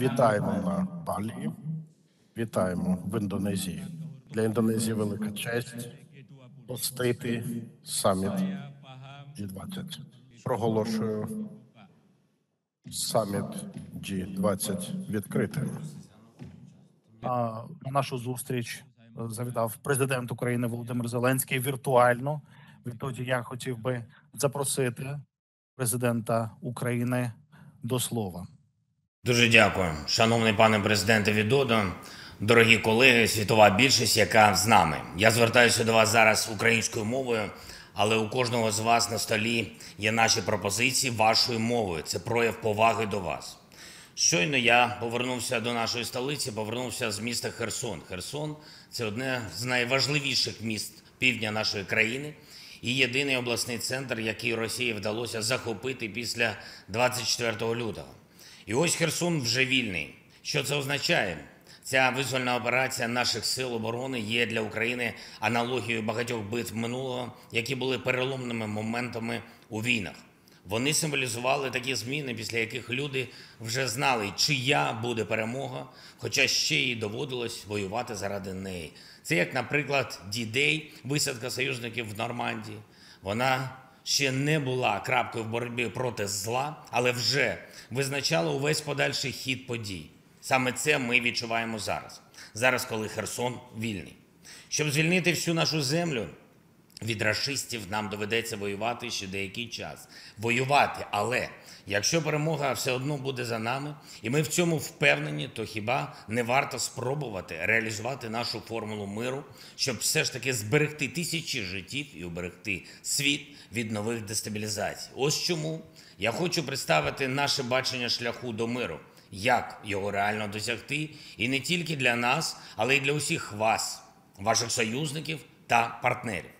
Вітаємо на Балі, вітаємо в Індонезії. Для Індонезії велика честь гостити саміт G20. Проголошую саміт G20 відкритим. А, На нашу зустріч завітав президент України Володимир Зеленський віртуально. Відтоді я хотів би запросити президента України до слова. Дуже дякую, шановний пане президенте Відодо, дорогі колеги, світова більшість, яка з нами. Я звертаюся до вас зараз українською мовою, але у кожного з вас на столі є наші пропозиції вашою мовою. Це прояв поваги до вас. Щойно я повернувся до нашої столиці, повернувся з міста Херсон. Херсон це одне з найважливіших міст півдня нашої країни і єдиний обласний центр, який Росії вдалося захопити після 24 лютого. І ось Херсон вже вільний. Що це означає? Ця визвольна операція наших сил оборони є для України аналогією багатьох битв минулого, які були переломними моментами у війнах. Вони символізували такі зміни, після яких люди вже знали, чия буде перемога, хоча ще й доводилось воювати заради неї. Це як, наприклад, Дідей, висадка союзників в Нормандії. Вона ще не була крапкою в боротьбі проти зла, але вже визначала увесь подальший хід подій. Саме це ми відчуваємо зараз. Зараз, коли Херсон вільний. Щоб звільнити всю нашу землю від рашистів, нам доведеться воювати ще деякий час. Воювати, але якщо перемога все одно буде за нами, і ми в цьому впевнені, то хіба не варто спробувати реалізувати нашу формулу миру, щоб все ж таки зберегти тисячі життів і уберегти світ від нових дестабілізацій? Ось чому я хочу представити наше бачення шляху до миру як його реально досягти, і не тільки для нас, але й для усіх вас, ваших союзників та партнерів.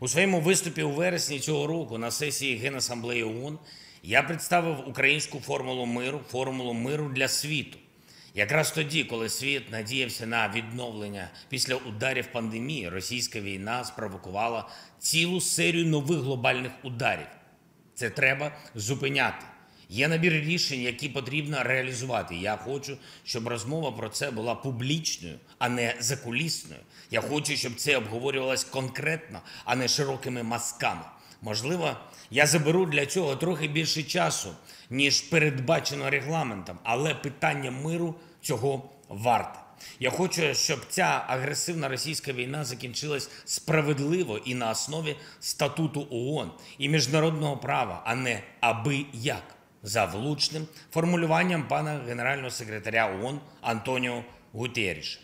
У своєму виступі у вересні цього року на сесії Генасамблеї ООН я представив українську формулу миру, формулу миру для світу. Якраз тоді, коли світ надіявся на відновлення після ударів пандемії, російська війна спровокувала цілу серію нових глобальних ударів. Це треба зупиняти. Є набір рішень, які потрібно реалізувати. Я хочу, щоб розмова про це була публічною, а не закулісною. Я хочу, щоб це обговорювалось конкретно, а не широкими мазками. Можливо, я заберу для цього трохи більше часу, ніж передбачено регламентом, але питання миру цього варте. Я хочу, щоб ця агресивна російська війна закінчилась справедливо і на основі статуту ООН і міжнародного права, а не аби як за влучним формулюванням пана генерального секретаря ООН Антоніо Гутєріша.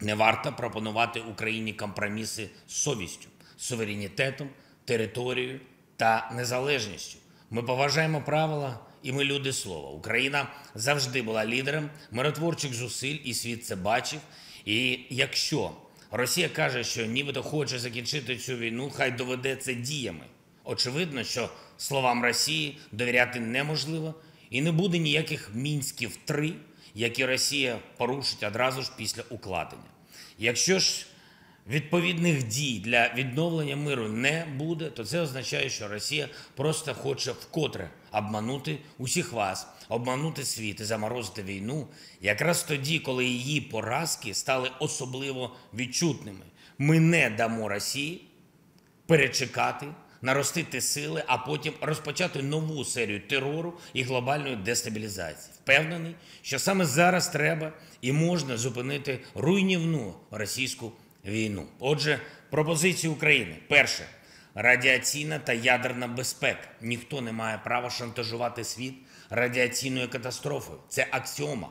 Не варто пропонувати Україні компроміси з совістю, суверенітетом, територією та незалежністю. Ми поважаємо правила і ми люди слова. Україна завжди була лідером миротворчих зусиль, і світ це бачив. І якщо Росія каже, що нібито хоче закінчити цю війну, хай доведеться діями. Очевидно, що словам Росії довіряти неможливо і не буде ніяких мінськів 3 які Росія порушить одразу ж після укладення. Якщо ж відповідних дій для відновлення миру не буде, то це означає, що Росія просто хоче вкотре обманути усіх вас, обманути світ і заморозити війну, якраз тоді, коли її поразки стали особливо відчутними. Ми не дамо Росії перечекати наростити сили, а потім розпочати нову серію терору і глобальної дестабілізації. Впевнений, що саме зараз треба і можна зупинити руйнівну російську війну. Отже, пропозиції України: перше радіаційна та ядерна безпека. Ніхто не має права шантажувати світ радіаційною катастрофою. Це аксіома.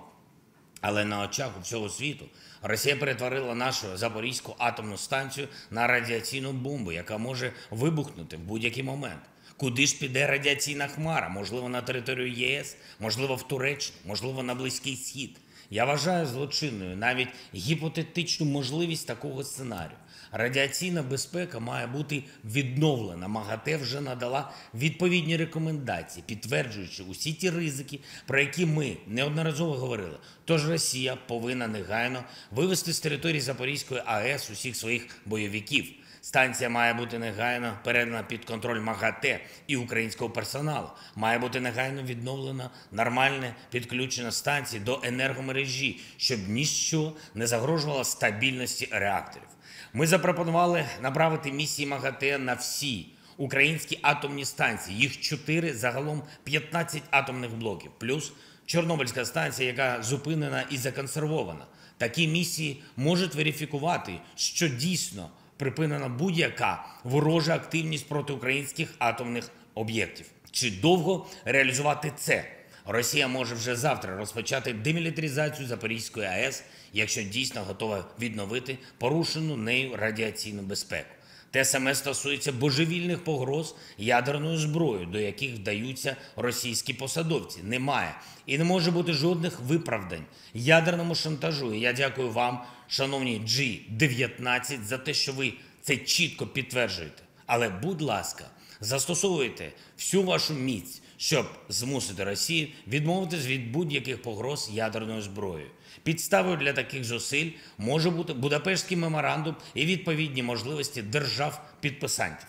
Але на очах у всього світу Росія перетворила нашу Запорізьку атомну станцію на радіаційну бомбу, яка може вибухнути в будь-який момент. Куди ж піде радіаційна хмара? Можливо, на територію ЄС, можливо, в Туреччину, можливо, на Близький Схід. Я вважаю злочинною навіть гіпотетичну можливість такого сценарію. Радіаційна безпека має бути відновлена. МАГАТЕ вже надала відповідні рекомендації, підтверджуючи усі ті ризики, про які ми неодноразово говорили. Тож Росія повинна негайно вивести з території Запорізької АЕС усіх своїх бойовиків. Станція має бути негайно передана під контроль МАГАТЕ і українського персоналу. Має бути негайно відновлена нормальне підключення станції до енергомережі, щоб ніщо не загрожувало стабільності реакторів. Ми запропонували направити місії МАГАТЕ на всі українські атомні станції. Їх чотири, загалом 15 атомних блоків, плюс Чорнобильська станція, яка зупинена і законсервована. Такі місії можуть верифікувати, що дійсно припинена будь-яка ворожа активність проти українських атомних об'єктів. Чи довго реалізувати це? Росія може вже завтра розпочати демілітаризацію Запорізької АЕС, якщо дійсно готова відновити порушену нею радіаційну безпеку. Те саме стосується божевільних погроз ядерною зброєю, до яких вдаються російські посадовці. Немає і не може бути жодних виправдань ядерному шантажу. І я дякую вам, шановні G19, за те, що ви це чітко підтверджуєте. Але, будь ласка, застосовуйте всю вашу міць, щоб змусити Росію відмовитись від будь-яких погроз ядерною зброєю. Підставою для таких зусиль може бути Будапештський меморандум і відповідні можливості держав-підписантів.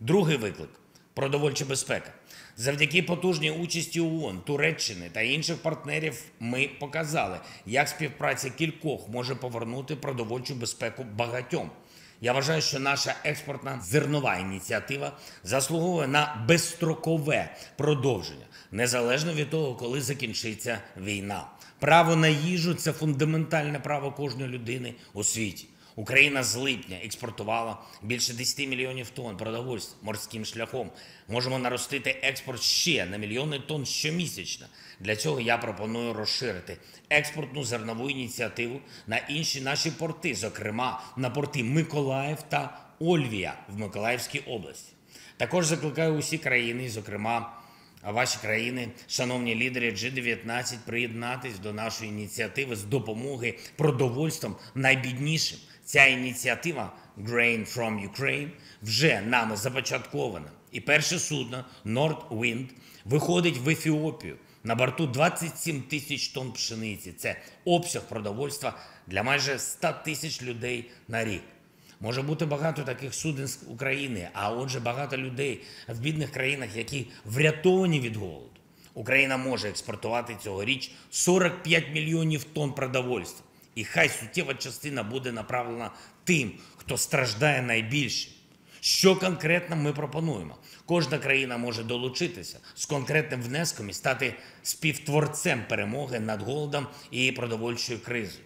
Другий виклик продовольча безпека. Завдяки потужній участі ООН, Туреччини та інших партнерів ми показали, як співпраця кількох може повернути продовольчу безпеку багатьом. Я вважаю, що наша експортна зернова ініціатива заслуговує на безстрокове продовження, незалежно від того, коли закінчиться війна. Право на їжу це фундаментальне право кожної людини у світі. Україна з липня експортувала більше 10 мільйонів тонн продовольства морським шляхом. Можемо наростити експорт ще на мільйони тонн щомісячно. Для цього я пропоную розширити експортну зернову ініціативу на інші наші порти, зокрема на порти Миколаїв та Ольвія в Миколаївській області. Також закликаю усі країни, зокрема ваші країни, шановні лідери G19, приєднатись до нашої ініціативи з допомоги продовольством найбіднішим. Ця ініціатива Grain from Ukraine вже нами започаткована. І перше судно Nord Wind виходить в Ефіопію. На борту 27 тисяч тонн пшениці. Це обсяг продовольства для майже 100 тисяч людей на рік. Може бути багато таких суден з України, а отже, багато людей в бідних країнах, які врятовані від голоду. Україна може експортувати цьогоріч 45 мільйонів тонн продовольства. І хай суттєва частина буде направлена тим, хто страждає найбільше. Що конкретно ми пропонуємо? Кожна країна може долучитися з конкретним внеском і стати співтворцем перемоги над голодом і продовольчою кризою.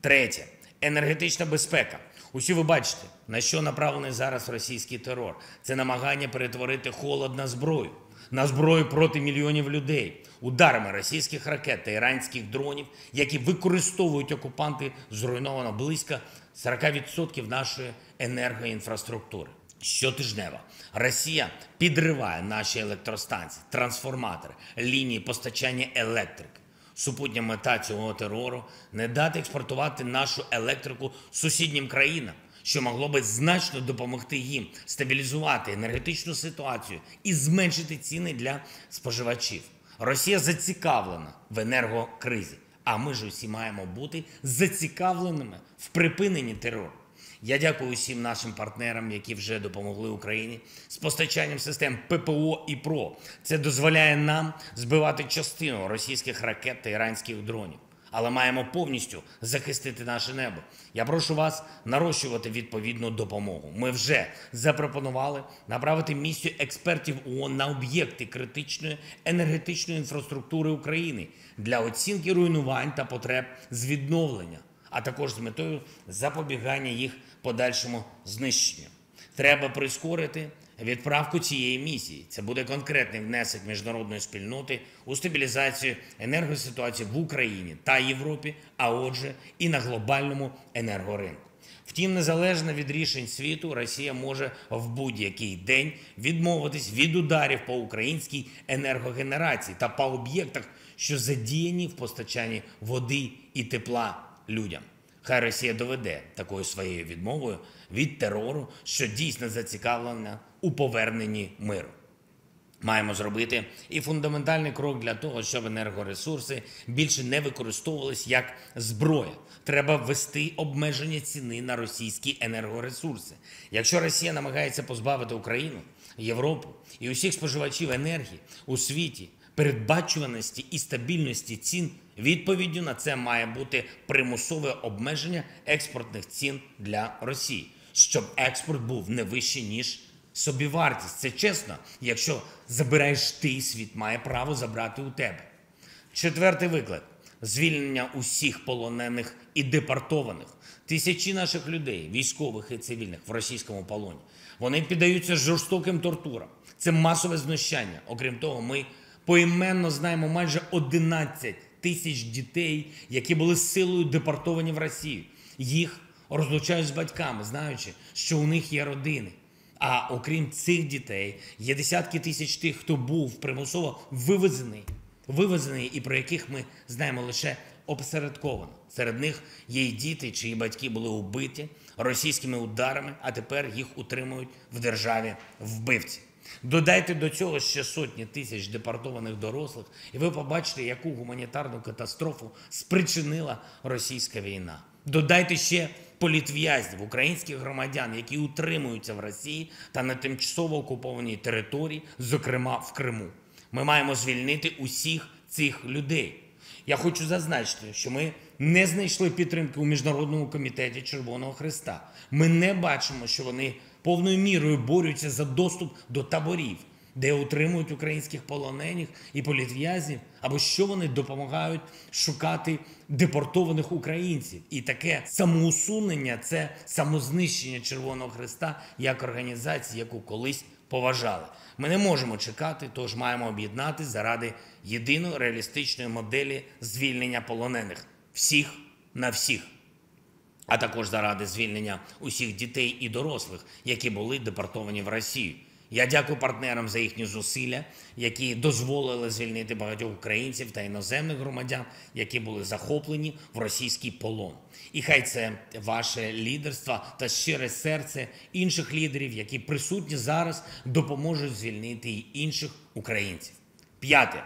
Третє енергетична безпека. Усі ви бачите, на що направлений зараз російський терор. Це намагання перетворити холод на зброю, на зброю проти мільйонів людей, ударами російських ракет та іранських дронів, які використовують окупанти, зруйновано близько 40% нашої енергоінфраструктури. Щотижнево Росія підриває наші електростанції, трансформатори, лінії постачання електрики. Супутня мета цього терору не дати експортувати нашу електрику сусіднім країнам, що могло би значно допомогти їм стабілізувати енергетичну ситуацію і зменшити ціни для споживачів. Росія зацікавлена в енергокризі, а ми ж усі маємо бути зацікавленими в припиненні терору. Я дякую усім нашим партнерам, які вже допомогли Україні з постачанням систем ППО і ПРО. Це дозволяє нам збивати частину російських ракет та іранських дронів. Але маємо повністю захистити наше небо. Я прошу вас нарощувати відповідну допомогу. Ми вже запропонували направити місію експертів ООН на об'єкти критичної енергетичної інфраструктури України для оцінки руйнувань та потреб з відновлення а також з метою запобігання їх подальшому знищенню. Треба прискорити відправку цієї місії. Це буде конкретний внесок міжнародної спільноти у стабілізацію енергоситуації в Україні та Європі, а отже, і на глобальному енергоринку. Втім, незалежно від рішень світу, Росія може в будь-який день відмовитись від ударів по українській енергогенерації та по об'єктах, що задіяні в постачанні води і тепла людям. Хай Росія доведе такою своєю відмовою від терору, що дійсно зацікавлена у поверненні миру. Маємо зробити і фундаментальний крок для того, щоб енергоресурси більше не використовувались як зброя. Треба ввести обмеження ціни на російські енергоресурси. Якщо Росія намагається позбавити Україну, Європу і усіх споживачів енергії у світі передбачуваності і стабільності цін, відповіддю на це має бути примусове обмеження експортних цін для Росії, щоб експорт був не вищий ніж собівартість. Це чесно, якщо забираєш ти, світ має право забрати у тебе. Четвертий виклик звільнення усіх полонених і депортованих. Тисячі наших людей, військових і цивільних, в російському полоні. Вони піддаються жорстоким тортурам. Це масове знущання. Окрім того, ми поіменно знаємо майже 11 тисяч дітей, які були силою депортовані в Росію. Їх розлучають з батьками, знаючи, що у них є родини. А окрім цих дітей, є десятки тисяч тих, хто був примусово вивезений, вивезений і про яких ми знаємо лише опосередковано. Серед них є й діти, чиї батьки були убиті російськими ударами, а тепер їх утримують в державі вбивці. Додайте до цього ще сотні тисяч депортованих дорослих, і ви побачите, яку гуманітарну катастрофу спричинила російська війна. Додайте ще політв'язнів, українських громадян, які утримуються в Росії та на тимчасово окупованій території, зокрема в Криму. Ми маємо звільнити усіх цих людей. Я хочу зазначити, що ми не знайшли підтримки у міжнародному комітеті Червоного Христа. Ми не бачимо, що вони повною мірою борються за доступ до таборів, де утримують українських полонених і політв'язнів, або що вони допомагають шукати депортованих українців. І таке самоусунення це самознищення Червоного Христа як організації, яку колись поважали. Ми не можемо чекати, тож маємо об'єднатися заради єдиної реалістичної моделі звільнення полонених всіх на всіх а також заради звільнення усіх дітей і дорослих, які були депортовані в Росію. Я дякую партнерам за їхні зусилля, які дозволили звільнити багатьох українців та іноземних громадян, які були захоплені в російський полон. І хай це ваше лідерство та щире серце інших лідерів, які присутні зараз, допоможуть звільнити й інших українців. П'яте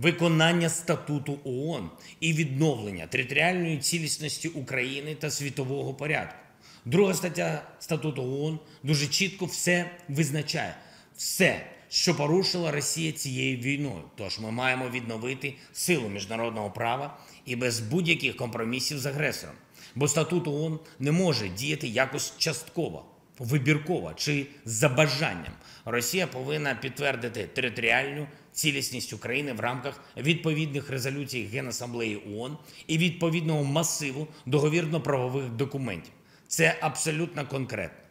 виконання статуту ООН і відновлення територіальної цілісності України та світового порядку. Друга стаття статуту ООН дуже чітко все визначає, все, що порушила Росія цією війною. Тож ми маємо відновити силу міжнародного права і без будь-яких компромісів з агресором. Бо статут ООН не може діяти якось частково вибірково чи за бажанням. Росія повинна підтвердити територіальну цілісність України в рамках відповідних резолюцій Генасамблеї ООН і відповідного масиву договірно-правових документів. Це абсолютно конкретно.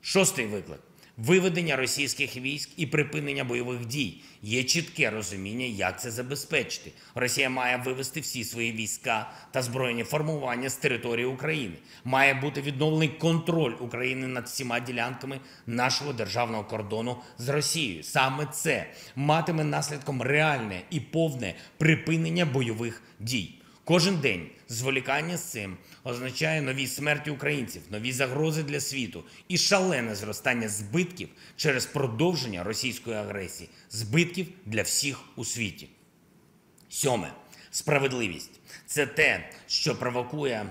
Шостий виклик виведення російських військ і припинення бойових дій. Є чітке розуміння, як це забезпечити. Росія має вивести всі свої війська та збройні формування з території України. Має бути відновлений контроль України над всіма ділянками нашого державного кордону з Росією. Саме це матиме наслідком реальне і повне припинення бойових дій. Кожен день зволікання з цим означає нові смерті українців, нові загрози для світу і шалене зростання збитків через продовження російської агресії, збитків для всіх у світі. Сьоме справедливість це те, що провокує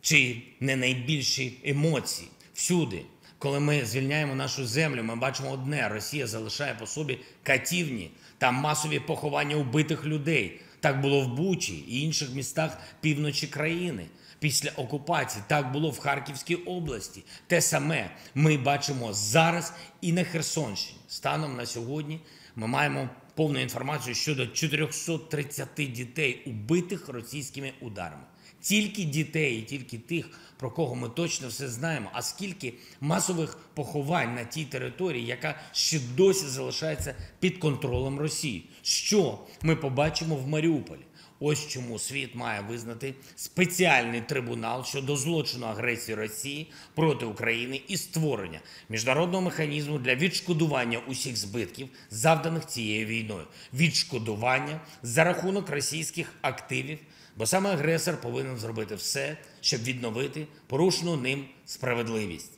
чи не найбільші емоції всюди. Коли ми звільняємо нашу землю, ми бачимо одне: Росія залишає по собі катівні та масові поховання убитих людей. Так було в Бучі і інших містах півночі країни. Після окупації так було в Харківській області. Те саме ми бачимо зараз і на Херсонщині. Станом на сьогодні ми маємо повну інформацію щодо 430 дітей, убитих російськими ударами. Тільки дітей, тільки тих, про кого ми точно все знаємо. А скільки масових поховань на тій території, яка ще досі залишається під контролем Росії? Що ми побачимо в Маріуполі? Ось чому світ має визнати спеціальний трибунал щодо злочину агресії Росії проти України і створення міжнародного механізму для відшкодування усіх збитків, завданих цією війною, відшкодування за рахунок російських активів. Бо саме агресор повинен зробити все, щоб відновити порушену ним справедливість.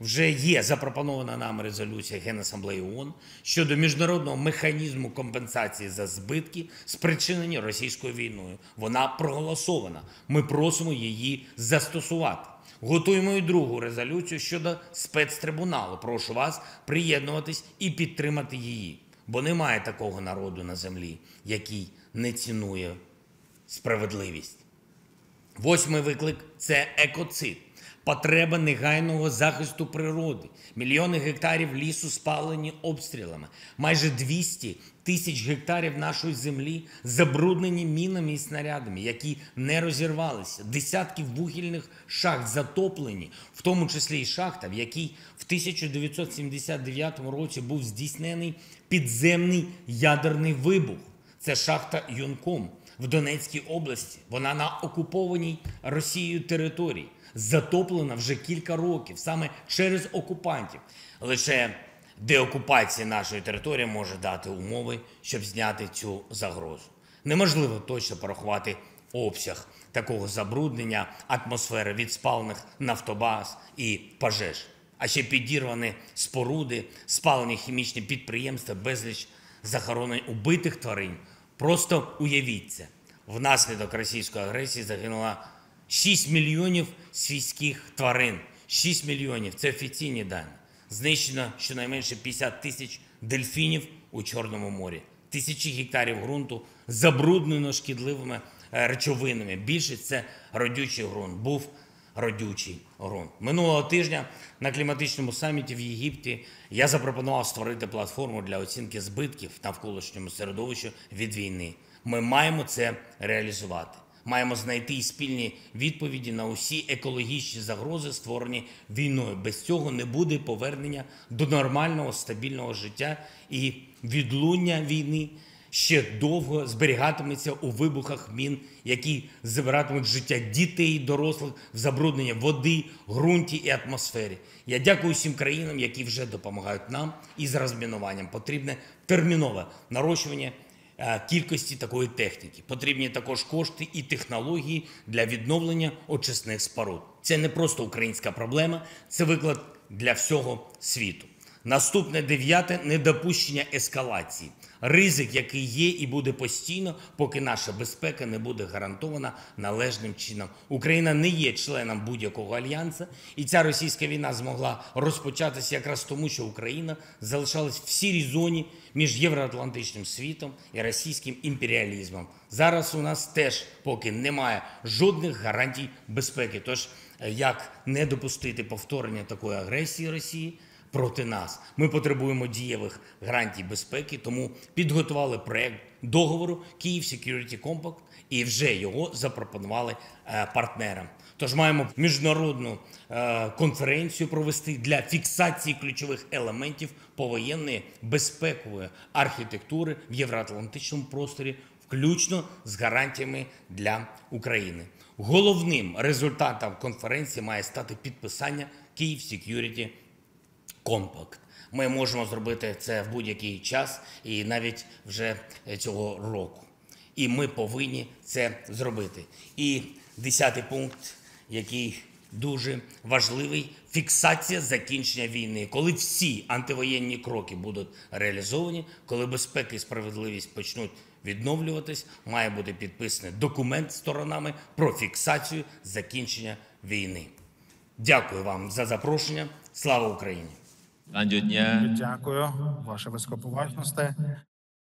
Вже є запропонована нам резолюція Генасамблеї ООН щодо міжнародного механізму компенсації за збитки, спричинені російською війною. Вона проголосована. Ми просимо її застосувати. Готуємо і другу резолюцію щодо спецтрибуналу. Прошу вас приєднуватись і підтримати її, бо немає такого народу на землі, який не цінує справедливість. Восьмий виклик це екоцид. Потреба негайного захисту природи. Мільйони гектарів лісу спалені обстрілами. Майже 200 тисяч гектарів нашої землі забруднені мінами і снарядами, які не розірвалися. Десятки вугільних шахт затоплені, в тому числі і шахта, в якій в 1979 році був здійснений підземний ядерний вибух. Це шахта Юнком в Донецькій області. Вона на окупованій Росією території, затоплена вже кілька років саме через окупантів. Лише деокупація нашої території може дати умови, щоб зняти цю загрозу. Неможливо точно порахувати обсяг такого забруднення атмосфери від спалених нафтобаз і пожеж, а ще підірвані споруди, спалені хімічні підприємства, безліч захоронень убитих тварин. Просто уявіть це. Внаслідок російської агресії загинуло 6 мільйонів свійських тварин. 6 мільйонів це офіційні дані. Знищено щонайменше 50 тисяч дельфінів у Чорному морі. Тисячі гектарів ґрунту забруднено шкідливими е, речовинами. Більшість це родючий ґрунт. Був родючий ґрунт. Минулого тижня на кліматичному саміті в Єгипті я запропонував створити платформу для оцінки збитків навколишньому середовищу від війни. Ми маємо це реалізувати. Маємо знайти і спільні відповіді на усі екологічні загрози, створені війною. Без цього не буде повернення до нормального стабільного життя і відлуння війни ще довго зберігатиметься у вибухах мін, які забиратимуть життя дітей дорослих в забрудненні води, ґрунті і атмосфері. Я дякую всім країнам, які вже допомагають нам із розмінуванням. Потрібне термінове нарощування кількості такої техніки. Потрібні також кошти і технології для відновлення очисних споруд. Це не просто українська проблема, це виклад для всього світу. Наступне дев'яте недопущення ескалації. Ризик, який є і буде постійно, поки наша безпека не буде гарантована належним чином. Україна не є членом будь-якого альянсу, і ця російська війна змогла розпочатися якраз тому, що Україна залишалась в сірій зоні між євроатлантичним світом і російським імперіалізмом. Зараз у нас теж поки немає жодних гарантій безпеки. Тож е, як не допустити повторення такої агресії Росії? Проти нас. Ми потребуємо дієвих гарантій безпеки, тому підготували проект договору Київ Security Compact і вже його запропонували е, партнерам. Тож маємо міжнародну е, конференцію провести для фіксації ключових елементів повоєнної безпекової архітектури в євроатлантичному просторі, включно з гарантіями для України. Головним результатом конференції має стати підписання Київ Security компакт. Ми можемо зробити це в будь-який час і навіть вже цього року. І ми повинні це зробити. І десятий пункт, який дуже важливий фіксація закінчення війни. Коли всі антивоєнні кроки будуть реалізовані, коли безпека і справедливість почнуть відновлюватись, має бути підписаний документ сторонами про фіксацію закінчення війни. Дякую вам за запрошення. Слава Україні! Selanjutnya Дякую, ваше високоповажносте.